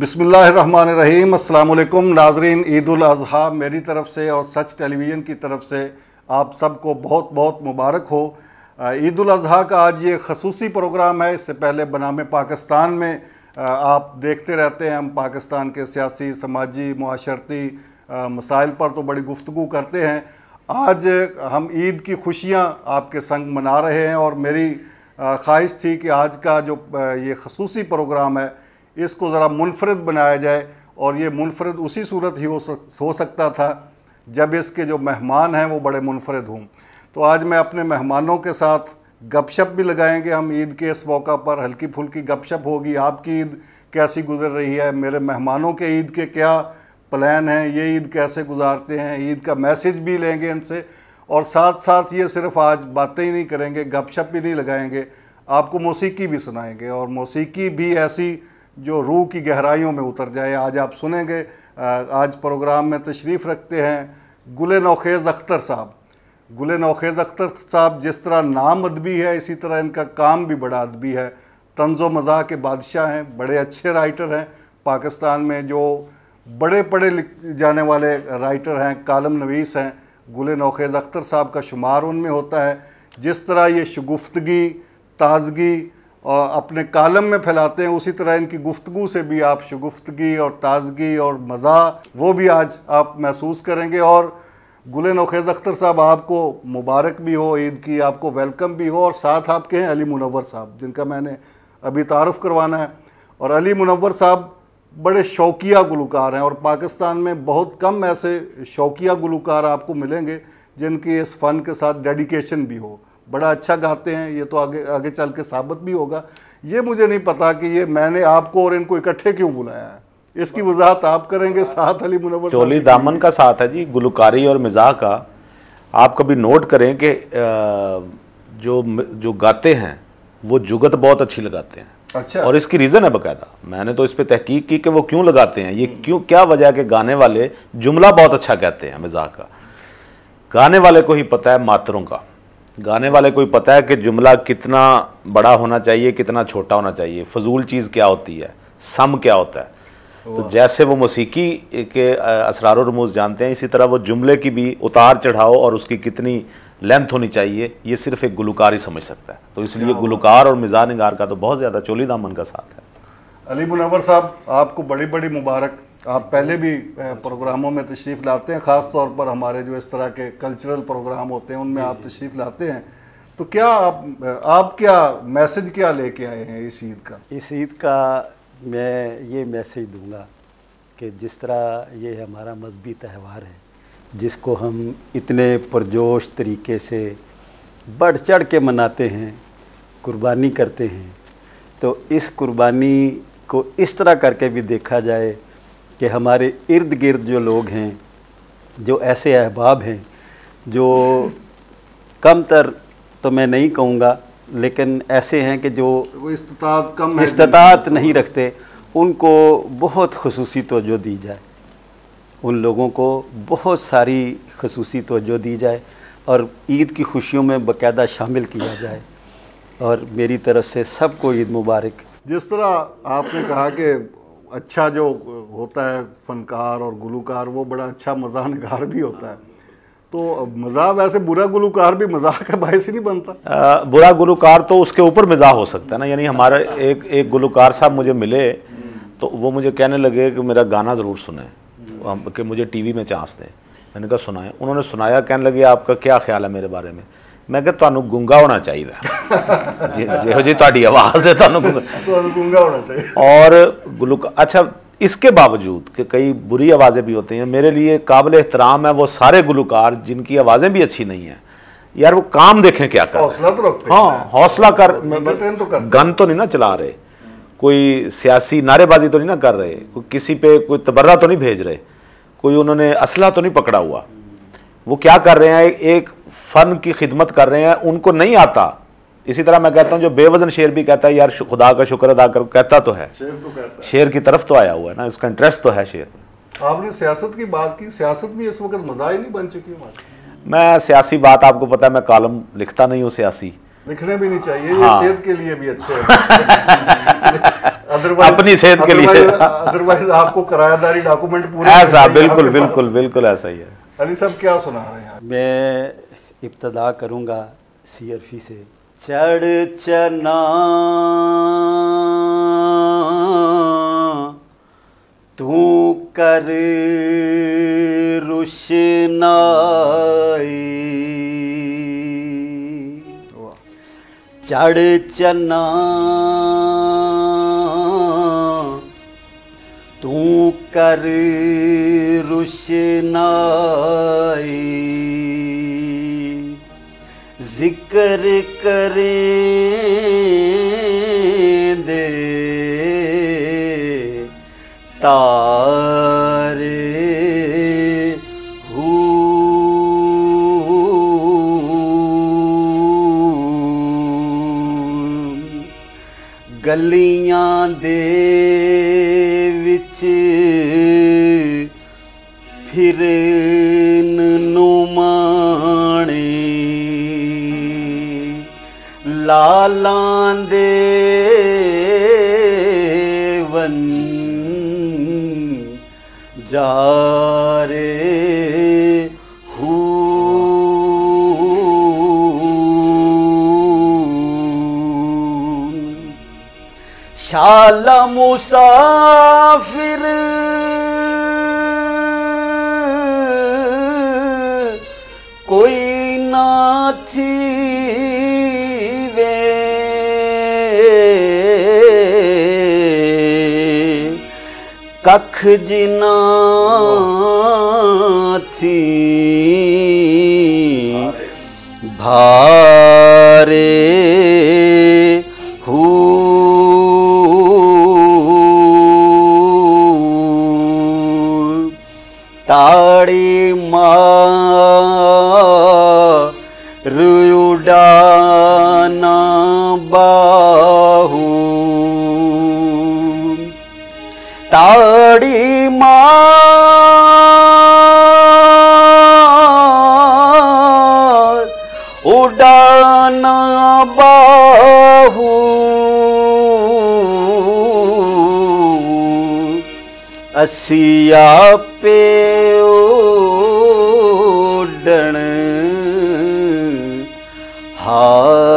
بسم اللہ الرحمن الرحیم، السلام علیکم ناظرین، عید الاضحیٰ میری طرف سے اور سچ ٹیلی ویژن کی طرف سے آپ سب کو بہت بہت مبارک ہو۔ عید الاضحیٰ کا آج یہ خصوصی پروگرام ہے، اس سے پہلے بنام پاکستان میں آپ دیکھتے رہتے ہیں، ہم پاکستان کے سیاسی، سماجی، معاشرتی مسائل پر تو بڑی گفتگو کرتے ہیں۔ آج ہم عید کی خوشیاں آپ کے سنگ منا رہے ہیں اور میری خواہش تھی کہ آج کا جو یہ خصوصی پروگرام ہے اس کو ذرا منفرد بنایا جائے اور یہ منفرد اسی صورت ہی ہو سکتا تھا جب اس کے جو مہمان ہیں وہ بڑے منفرد ہوں۔ تو آج میں اپنے مہمانوں کے ساتھ گپ شپ بھی لگائیں گے۔ ہم عید کے اس موقع پر ہلکی پھلکی گپ شپ ہوگی۔ آپ کی عید کیسی گزر رہی ہے؟ میرے مہمانوں کے عید کے کیا پلان ہیں؟ یہ عید کیسے گزارتے ہیں؟ عید کا میسج بھی لیں گے ان سے۔ اور ساتھ ساتھ یہ صرف آج باتیں ہی نہیں کریں گے، گپ شپ بھی نہیں لگائیں گے۔ آپ کو موسیقی بھی سنائیں گے اور موسیقی بھی ایسی جو روح کی گہرائیوں میں اتر جائے۔ آج آپ سنیں گے، آج پروگرام میں تشریف رکھتے ہیں گل نوخیز اختر صاحب۔ گل نوخیز اختر صاحب جس طرح نام ادبی ہے، اسی طرح ان کا کام بھی بڑا ادبی ہے۔ طنز و مزاح کے بادشاہ ہیں، بڑے اچھے رائٹر ہیں۔ پاکستان میں جو بڑے پڑھے لکھ جانے والے رائٹر ہیں، کالم نویس ہیں۔ گل نوخیز اختر صاحب کا شمار ان میں ہوتا ہے۔ جس طرح یہ شگفتگی، تازگی اور اپنے کالم میں پھیلاتے ہیں، اسی طرح ان کی گفتگو سے بھی آپ شگفتگی اور تازگی اور مزہ، وہ بھی آج آپ محسوس کریں گے۔ اور گل نوخیز اختر صاحب، آپ کو مبارک بھی ہو، عید کی آپ کو ویلکم بھی ہو۔ اور ساتھ آپ کے ہیں علی منور صاحب، جن کا میں نے ابھی تعارف کروانا ہے۔ اور علی منور صاحب بڑے شوقیہ گلوکار ہیں اور پاکستان میں بہت کم ایسے شوقیہ گلوکار آپ کو ملیں گے جن کی اس فن کے ساتھ ڈیڈیکیشن بھی ہو۔ بڑا اچھا گاتے ہیں یہ تو آگے آگے چل کے ثابت بھی ہوگا۔ یہ مجھے نہیں پتا کہ یہ میں نے آپ کو اور ان کو اکٹھے کیوں بلایا ہے۔ اس کی وضاحت آپ کریں گے ساتھ علی منور چولی دامن کا ساتھ ہے جی گلوکاری اور مزاح کا۔ آپ کبھی نوٹ کریں کہ جو جو گاتے ہیں وہ جگت بہت اچھی لگاتے ہیں۔ اچھا۔ اور اس کی ریزن ہے باقاعدہ۔ میں نے تو اس پہ تحقیق کی کہ وہ کیوں لگاتے ہیں۔ یہ کیوں کیا وجہ کہ گانے والے جملہ بہت اچھا کہتے ہیں مزاح کا؟ گانے والے کو ہی پتہ ہے ماتروں کا۔ گانے والے کو ہی پتہ ہے کہ جملہ کتنا بڑا ہونا چاہیے کتنا چھوٹا ہونا چاہیے؟ فضول چیز کیا ہوتی ہے؟ سم کیا ہوتا ہے؟ تو جیسے وہ موسیقی کے اسرار و رموز جانتے ہیں اسی طرح وہ جملے کی بھی اتار چڑھاؤ اور اس کی کتنی لینتھ ہونی چاہیے یہ صرف ایک گلوکار ہی سمجھ سکتا ہے۔ تو اس لیے گلوکار اور مزاح نگار کا تو بہت زیادہ چولی دامن کا ساتھ ہے۔ علی منور صاحب آپ کو بڑی بڑی مبارک آپ پہلے بھی پروگراموں میں تشریف لاتے ہیں خاص طور پر ہمارے جو اس طرح کے کلچرل پروگرام ہوتے ہیں ان میں آپ تشریف لاتے ہیں۔ تو کیا آپ آپ کیا میسج کیا لے کے آئے ہیں اس عید کا؟ اس عید کا میں یہ میسج دوں گا کہ جس طرح یہ ہمارا مذہبی تہوار ہے جس کو ہم اتنے پرجوش طریقے سے بڑھ چڑھ کے مناتے ہیں قربانی کرتے ہیں۔ تو اس قربانی کو اس طرح کر کے بھی دیکھا جائے کہ ہمارے ارد گرد جو لوگ ہیں جو ایسے احباب ہیں جو کم تر تو میں نہیں کہوں گا لیکن ایسے ہیں کہ جو استطاعت کم استطاعت نہیں رکھتے ان کو بہت خصوصی توجہ دی جائے۔ ان لوگوں کو بہت ساری خصوصی توجہ دی جائے اور عید کی خوشیوں میں باقاعدہ شامل کیا جائے۔ اور میری طرف سے سب کو عید مبارک۔ جس طرح آپ نے کہا کہ اچھا جو ہوتا ہے فنکار اور گلوکار، وہ بڑا اچھا مزاح نگار بھی ہوتا ہے۔ تو مزاح ویسے برا گلوکار بھی مزاح کا باعث ہی نہیں بنتا۔ برا گلوکار تو اس کے اوپر مزاح ہو سکتا ہے نا۔ یعنی ہمارا ایک ایک گلوکار صاحب مجھے ملے تو وہ مجھے کہنے لگے کہ میرا گانا ضرور سنیں۔ کہ مجھے ٹی وی میں چانس دیں۔ میں نے کہا سنائیں۔ انہوں نے سنایا، کہنے لگے آپ کا کیا خیال ہے میرے بارے میں؟ میں کہ تمہیں گنگا ہونا چاہیے جی جی تاری آواز ہے گنگا ہونا چاہیے اور گلوکار اچھا اس کے باوجود کہ کئی بری آوازیں بھی ہوتی ہیں میرے لیے قابل احترام ہے وہ سارے گلوکار جن کی آوازیں بھی اچھی نہیں ہیں یار وہ کام دیکھیں کیا کر حوصلہ تو رکھتے ہاں حوصلہ کر گن تو نہیں نا چلا رہے کوئی سیاسی نعرے بازی تو نہیں نہ کر رہے کوئی کسی پہ کوئی تبرہ تو نہیں بھیج رہے کوئی انہوں نے اسلحہ تو نہیں پکڑا ہوا وہ کیا کر رہے ہیں ایک فن کی خدمت کر رہے ہیں ان کو نہیں آتا۔ اسی طرح میں کہتا ہوں جو بے وزن شیر بھی کہتا ہے یار خدا کا شکر ادا کر کہتا تو ہے۔ شیر کی طرف تو آیا ہوا ہے نا اس کا انٹرسٹ تو ہے شیر۔ آپ نے سیاست کی بات کی سیاست بھی اس وقت مزاح نہیں بن چکی میں سیاسی بات آپ کو پتا ہے میں کالم لکھتا نہیں ہوں سیاسی۔ لکھنے بھی نہیں چاہیے یہ ہاں۔ صحت کے لیے بھی اچھے اپنی صحت کے لیے۔ ادروائز آپ کو کرایہ داری ڈاکومنٹ پورے ایسا بالکل بالکل بالکل ایسا ہی ہے۔ علی صاحب کیا سنا رہے ہیں میں ابتدا کروں گا سی عرفی سے۔ چڑھ چنا تو کر روشنائی چڑھ چنا کر روشنائی ذکر کریں دے۔ تارے گلیاں دے پھر لالاں دے ون جارے ہو شالا مسافر ککھ جنا تھی بھارے ہو تاڑی مار اڈانا باہو اسیا پہ اڈن ہارے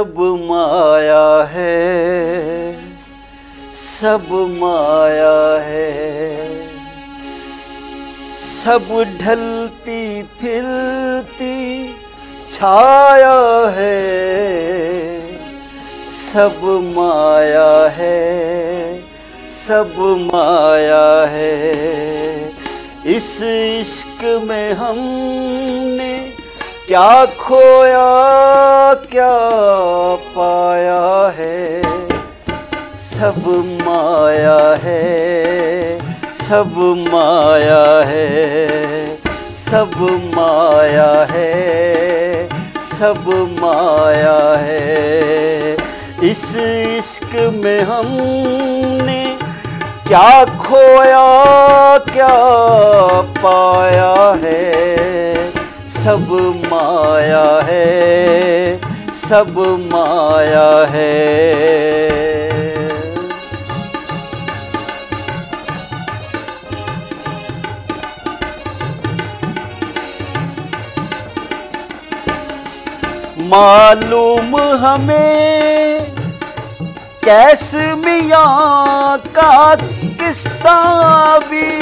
سب مایا ہے، سب مایا ہے۔ سب ڈھلتی پھرتی چھایا ہے، سب مایا ہے، سب مایا ہے۔ اس عشق میں ہم نے کیا کھویا کیا پایا ہے؟ سب مایا ہے، سب مایا ہے، سب مایا ہے، سب مایا ہے۔ اس عشق میں ہم نے کیا کھویا، کیا پایا ہے؟ سب مایا ہے سب مایا ہے۔ معلوم ہمیں کیس میاں کا قصہ بھی۔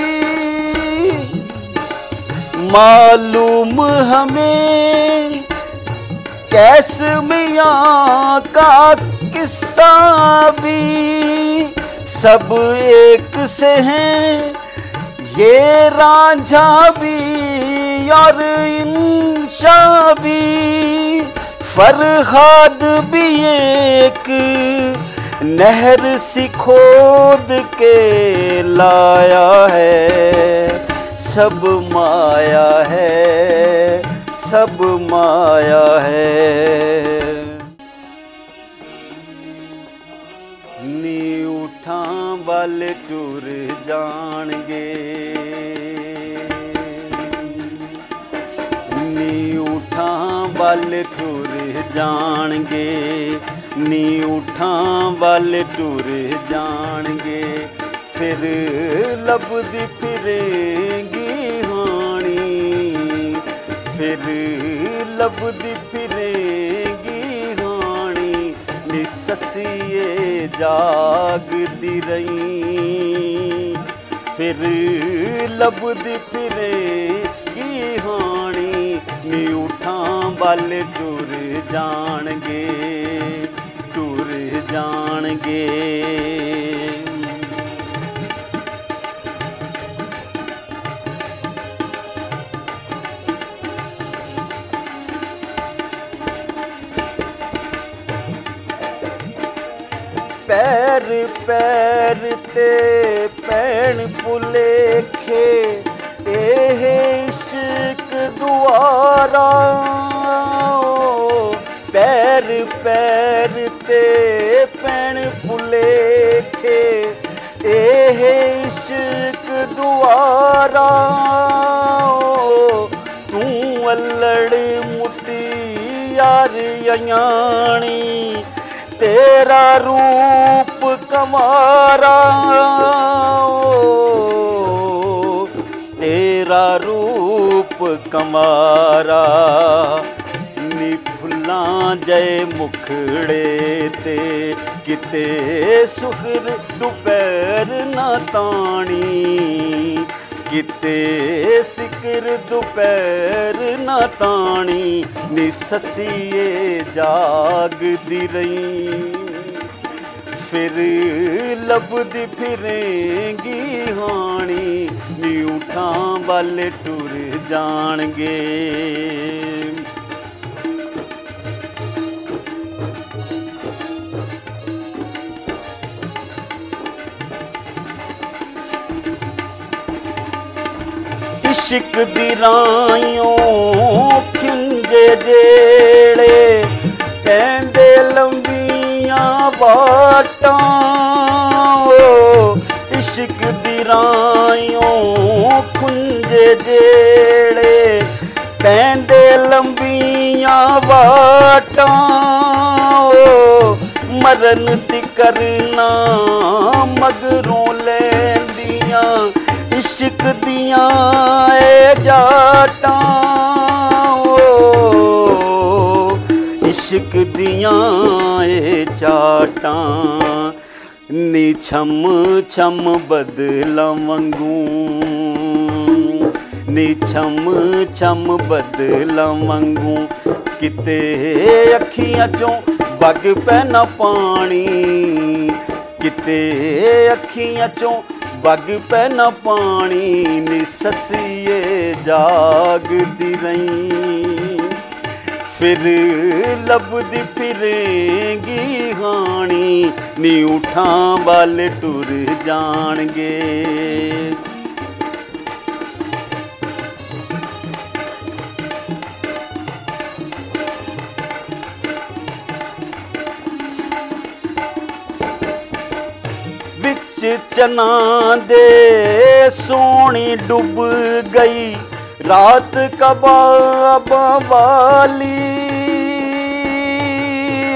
معلوم ہمیں کیس میاں کا قصہ بھی سب ایک سے ہیں۔ یہ رانجھا بھی اور انشا بھی، فرحاد بھی ایک۔ نہر سکھود کے لایا ہے، سب مایا ہے۔ ਸਭ ਮਾਇਆ ਹੈ ਨੀ ਉਠਾਂ ਵੱਲ ਟੁਰ ਜਾਣਗੇ ਨੀ ਉਠਾਂ ਵੱਲ ਟੁਰ ਜਾਣਗੇ ਨੀ ਉਠਾਂ ਵੱਲ ਟੁਰ ਜਾਣਗੇ ਫਿਰ ਲੱਭਦੀ ਫਿਰੇਂਗੇ ਫਿਰ ਲੱਭਦੀ ਫਿਰੇਗੀ ਹਾਣੀ ਨੀ ਸਸੀਏ ਜਾਗਦੀ ਰਹੀ। ਫਿਰ ਲੱਭਦੀ ਫਿਰੇਗੀ ਹਾਣੀ ਨੀ ਉਠਾਂ ਵੱਲ ਟੁਰ ਜਾਣਗੇ ਟੁਰ ਜਾਣਗੇ। ਯਾਰ ਤੇਰਾ ਰੂਪ ਕਮਾਰਾ। ਤੇਰਾ ਰੂਪ ਕਮਾਰਾ। ਨੀ ਫੁੱਲਾਂ ਜੈ ਮੁਖੜੇ ਤੇ ਕਿਤੇ ਸੁਖਰ ਦੁਪਹਿਰ ਨਾ ਤਾਣੀ। ਕੀਤੇ ਸਿਕਰ ਦੁਪਹਿਰ ਨਾ ਤਾਣੀ ਨੀ ਸਸੀਏ ਜਾਗਦੀ ਰਹੀ। ਫਿਰ ਲੱਭਦੀ ਫਿਰੇਗੀ ਹਾਣੀ ਨੀ ਉਠਾਂ ਵੱਲ ਟੁਰ ਜਾਣਗੇ। ਇਸ਼ਕ ਦੀ ਰਾਇਓਂ ਖਿੰਜੇ ਜਿਹੜੇ ਕਹਿੰਦੇ ਲੰਬੀਆਂ ਬਾਟਾਂ ਇਸ਼ਕ ਦੀ ਰਾਇਓਂ ਖੁੰਜੇ ਜਿਹੜੇ ਕਹਿੰਦੇ ਲੰਬੀਆਂ ਬਾਟਾਂ, ਮਰਨ ਦੀ ਕਰਨਾ ਮਗਰੋਂ ਲੈਂਦੀਆਂ। ਇਸ਼ਕ ਦੀਆਂ ਏ ਜਾਟਾਂ ਇਸ਼ਕ ਦੀਆਂ ਏ ਚਾਟਾਂ, ਨੀ ਛਮ ਛਮ ਬਦਲਾਂ ਵਾਂਗੂ, ਨੀ ਛਮ ਛਮ ਬਦਲਾਂ ਵਾਂਗੂ, ਕਿਤੇ ਅੱਖੀਆਂ ਚੋਂ ਵਗ ਪੈ ਪਾਣੀ, ਕਿਤੇ ਅੱਖੀਆਂ ਚੋਂ ਵਗ ਪੈ ਨਾ ਪਾਣੀ ਨੀ ਸਸੀਏ ਜਾਗਦੀ ਰਹੀ। ਫਿਰ ਲੱਭਦੀ ਫਿਰੇਗੀ ਹਾਣੀ, ਨੀ ਉਠਾਂ ਵੱਲ ਟੁਰ ਜਾਣਗੇ। ਵਿੱਚ ਚਨਾ ਦੇ ਸੋਹਣੀ ਡੁੱਬ ਗਈ। ਰਾਤ ਕਬਾਬਾਂ ਵਾਲੀ,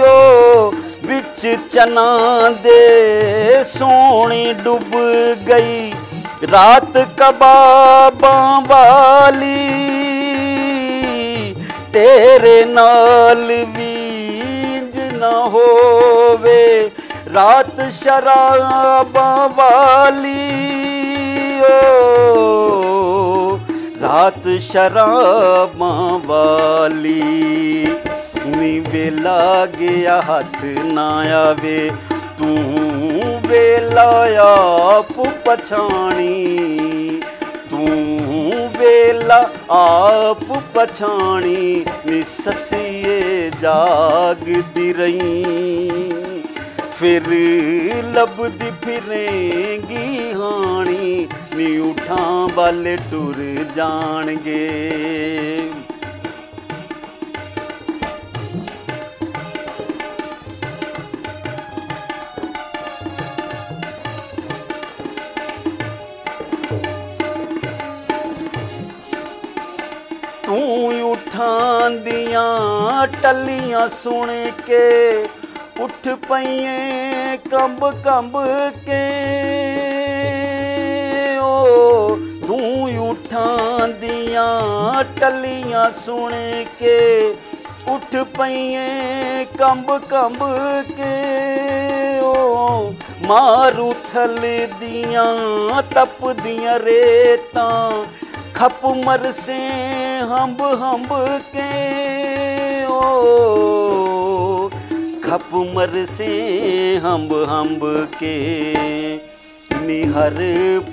ਓ ਵਿੱਚ ਚਨਾ ਦੇ ਸੋਹਣੀ ਡੁੱਬ ਗਈ। ਰਾਤ ਕਬਾਬਾਂ ਵਾਲੀ, ਤੇਰੇ ਨਾਲ ਵੀ ਨਾ ਹੋਵੇ। ਰਾਤ ਸ਼ਰਾਬਾਂ ਵਾਲੀ, ਓ। ਰਾਤ ਸ਼ਰਾਬਾਂ ਵਾਲੀ ਨੀ ਵੇਲਾ ਗਿਆ ਹੱਥ ਨਾ ਆਵੇ। ਤੂੰ ਵੇਲਾ ਆਪ ਪਛਾਣੀ। ਤੂੰ ਵੇਲਾ, ਆਪ ਪਛਾਣੀ। ਨੀ ਸਸੀਏ ਜਾਗਦੀ ਰਹੀ। ਫਿਰ ਲੱਭਦੀ ਫਿਰੇਗੀ ਹਾਣੀ, ਨੀ ਉਠਾਂ ਵੱਲ ਟੁਰ ਜਾਣਗੇ। ਤੂੰ ਉਠਾਂ ਦੀਆਂ ਟੱਲੀਆਂ ਸੁਣ ਕੇ ਉੱਠ ਪਈਏ ਕੰਬ ਕੰਬ ਕੇ। ਓ, ਤੂੰ ਉਠਾਂ ਦੀਆਂ ਟੱਲੀਆਂ ਸੁਣ ਕੇ ਉੱਠ ਪਈਏ ਕੰਬ ਕੰਬ ਕੇ। ਓ, ਮਾਰੂ ਥਲ ਦੀਆਂ ਤਪਦੀਆਂ ਰੇਤਾਂ, ਖਪ ਮਰਸੇ ਹੰਬ ਹੰਬ ਕੇ। ਓ ਖਪ ਮਰਸੇ ਹੰਬ ਹੰਬ ਕੇ। ਨੀ ਹਰ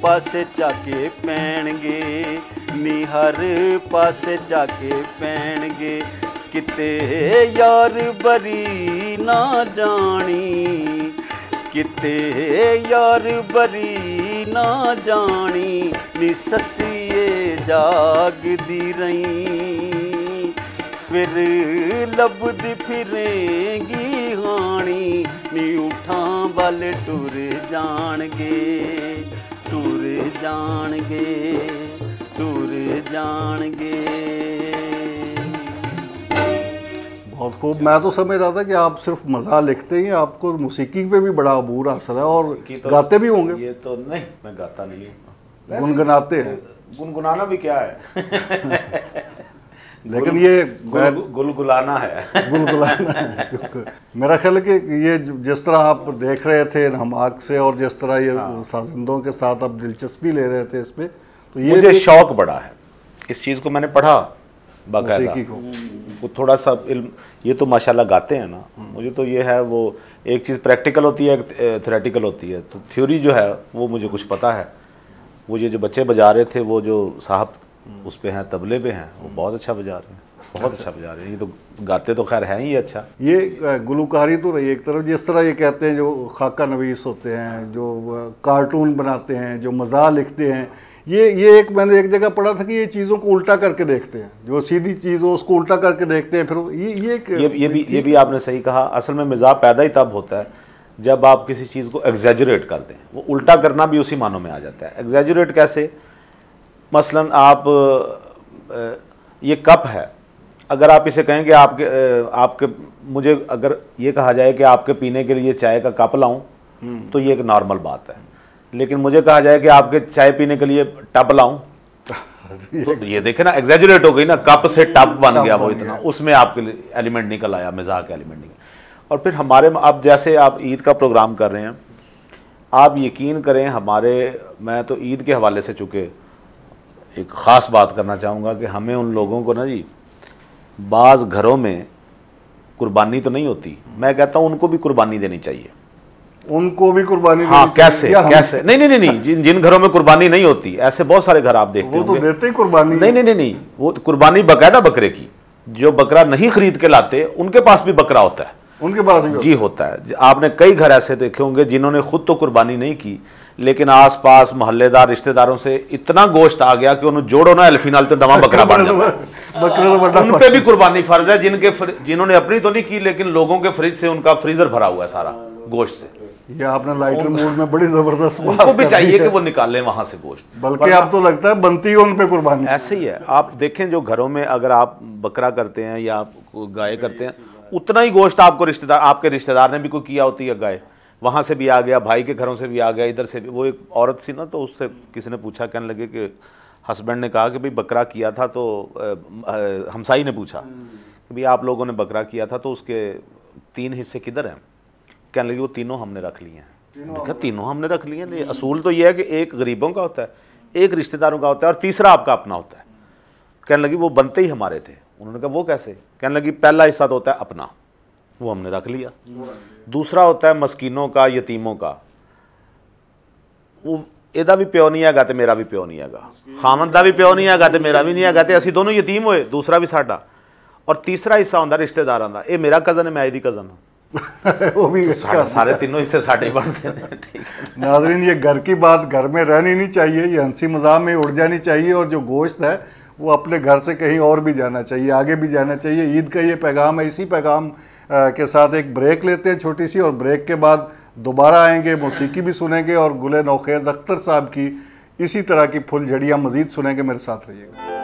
ਪਾਸੇ ਚਾਕੇ ਪੈਣਗੇ। ਨੀ ਹਰ ਪਾਸੇ ਚਾਕੇ ਪੈਣਗੇ। ਕਿਤੇ ਯਾਰ ਬਰੀ ਨਾ ਜਾਣੀ। ਕਿਤੇ ਯਾਰ ਬਰੀ ਨਾ ਜਾਣੀ। ਨੀ ਸਸੀਏ ਜਾਗਦੀ ਰਹੀ। ਫਿਰ ਲੱਭਦੀ ਫਿਰੇਂਗੀ ਹਾਣੀ ਨੀ ਉਠਾਂ ਵੱਲ ਟੁਰ ਜਾਣਗੇ ਟੁਰ ਜਾਣਗੇ ਟੁਰ ਜਾਣਗੇ بہت خوب میں تو سمجھ رہا تھا کہ آپ صرف مزہ لکھتے ہیں آپ کو موسیقی پہ بھی بڑا عبور اثر ہے اور گاتے بھی ہوں گے یہ تو نہیں میں گاتا نہیں ہوں گنگناتے ہیں گنگنانا بھی کیا ہے لیکن یہ گلگلانا ہے۔ گلگلانا ہے میرا خیال ہے کہ یہ جس طرح آپ دیکھ رہے تھے نماک سے اور جس طرح یہ ہاں۔ سازندوں کے ساتھ آپ دلچسپی لے رہے تھے اس پہ تو یہ مجھے شوق بڑا ہے۔ اس چیز کو میں نے پڑھا باقاعدہ۔ کو۔ تھوڑا سا علم یہ تو ماشاءاللہ گاتے ہیں نا۔ ہاں۔ مجھے تو یہ ہے وہ ایک چیز پریکٹیکل ہوتی ہے ایک تھریٹیکل ہوتی ہے۔ تو تھیوری جو ہے وہ مجھے کچھ پتہ ہے۔ وہ یہ جو بچے بجا رہے تھے وہ جو صاحب اس پہ ہیں تبلے پہ ہیں وہ بہت اچھا بجا رہے ہیں۔ بہت اچھا بجا رہے ہیں۔ یہ تو گاتے تو خیر ہیں ہی اچھا۔ یہ گلوکاری تو رہی ایک طرف جس طرح یہ کہتے ہیں جو خاکہ نویس ہوتے ہیں جو کارٹون بناتے ہیں جو مزاح لکھتے ہیں۔ یہ یہ ایک میں نے ایک جگہ پڑھا تھا کہ یہ چیزوں کو الٹا کر کے دیکھتے ہیں۔ جو سیدھی چیز ہو اس کو الٹا کر کے دیکھتے ہیں۔ پھر یہ یہ بھی یہ بھی آپ نے صحیح کہا۔ اصل میں مزاح پیدا ہی تب ہوتا ہے جب آپ کسی چیز کو ایگزیجریٹ کر دیں وہ الٹا کرنا بھی اسی معنوں میں آ جاتا ہے۔ ایگزیجریٹ کیسے؟ مثلا آپ یہ کپ ہے اگر آپ اسے کہیں کہ آپ کے آپ کے مجھے اگر یہ کہا جائے کہ آپ کے پینے کے لیے چائے کا کپ لاؤں تو یہ ایک نارمل بات ہے۔ لیکن مجھے کہا جائے کہ آپ کے چائے پینے کے لیے ٹپ لاؤں یہ دیکھیں نا ایگزیجریٹ ہو گئی نا کپ سے ٹپ بن گیا وہ اتنا۔ اس میں آپ کے لیے ایلیمنٹ نکل آیا مزاح کا ایلیمنٹ نکل اور پھر ہمارے اب جیسے آپ عید کا پروگرام کر رہے ہیں آپ یقین کریں ہمارے میں تو عید کے حوالے سے چونکہ ایک خاص بات کرنا چاہوں گا کہ ہمیں ان لوگوں کو نا جی بعض گھروں میں قربانی تو نہیں ہوتی۔ میں کہتا ہوں ان کو بھی قربانی دینی چاہیے۔ ان کو بھی قربانی ہاں کیسے؟ کیسے؟ نہیں نہیں نہیں جن جن گھروں میں قربانی نہیں ہوتی ایسے بہت سارے گھر آپ دیکھتے ہیں وہ تو دیتے ہی قربانی۔ نہیں نہیں نہیں وہ قربانی باقاعدہ بکرے کی۔ جو بکرا نہیں خرید کے لاتے ان کے پاس بھی بکرا ہوتا ہے۔ ان کے پاس جی ہوتا ہے۔ آپ نے کئی گھر ایسے دیکھے ہوں گے جنہوں نے خود تو قربانی نہیں کی لیکن آس پاس محلے دار رشتہ داروں سے اتنا گوشت آ گیا کہ انہوں جوڑو نہ الفی نال تے دما بکرا بن جائے ان پہ بھی قربانی فرض ہے جن کے جنہوں نے اپنی تو نہیں کی لیکن لوگوں کے فریج سے ان کا فریزر بھرا ہوا ہے سارا گوشت سے۔ یہ آپ نے لائٹر موڈ میں بڑی زبردست بات کو بھی چاہیے کہ وہ نکال لیں وہاں سے گوشت۔ بلکہ آپ تو لگتا ہے بنتی ہے ان پہ قربانی۔ ایسے ہی ہے۔ آپ دیکھیں جو گھروں میں اگر آپ بکرا کرتے ہیں یا آپ گائے کرتے ہیں اتنا ہی گوشت آپ کو رشتہ دار آپ کے رشتہ دار نے بھی کوئی کیا ہوتی ہے گائے؟ وہاں سے بھی آ گیا بھائی کے گھروں سے بھی آ گیا ادھر سے بھی۔ وہ ایک عورت سی نا تو اس سے کسی نے پوچھا کہنے لگے کہ ہسبینڈ نے کہا کہ بھائی بکرا کیا تھا تو ہمسائی نے پوچھا کہ بھئی آپ لوگوں نے بکرا کیا تھا تو اس کے تین حصے کدھر ہیں؟ کہنے لگے وہ تینوں ہم نے رکھ لیے ہیں۔ تینوں ہم نے رکھ لیے ہیں۔ اصول تو یہ ہے کہ ایک غریبوں کا ہوتا ہے ایک رشتہ داروں کا ہوتا ہے اور تیسرا آپ کا اپنا ہوتا ہے۔ کہنے لگی وہ بنتے ہی ہمارے تھے۔ انہوں نے کہا وہ کیسے؟ کہنے لگی پہلا حصہ تو ہوتا ہے اپنا۔ وہ ہم نے رکھ لیا۔ دوسرا ہوتا ہے مسکینوں کا یتیموں کا۔ وہ ਇਹਦਾ ਵੀ ਪਿਓ ਨਹੀਂ ਹੈਗਾ ਤੇ ਮੇਰਾ ਵੀ ਪਿਓ ਨਹੀਂ ਹੈਗਾ ਖਾਵੰਦ ਦਾ بھی پیو نہیں ਹੈਗਾ ਤੇ میرا بھی نہیں ਹੈਗਾ ਤੇ اسی دونوں یتیم ہوئے دوسرا بھی ਸਾਡਾ اور تیسرا حصہ ہوندہ رشتہ دار ہوندہ اے میرا کزن ہے میں آئی دی کزن ہوں سارے تینوں حصے ساڑھے بڑھتے ہیں۔ ناظرین یہ گھر کی بات گھر میں رہنی نہیں چاہیے یہ ہنسی مزام میں اڑ جانی چاہیے اور جو گوشت ہے وہ اپنے گھر سے کہیں اور بھی جانا چاہیے آگے بھی جانا چاہیے۔ عید کا یہ پیغام ہے اسی پیغام کے ساتھ ایک بریک لیتے ہیں چھوٹی سی اور بریک کے بعد دوبارہ آئیں گے، موسیقی بھی سنیں گے اور گل نوخیز اختر صاحب کی اسی طرح کی پھل جھڑیاں مزید سنیں گے، میرے ساتھ رہیے گا۔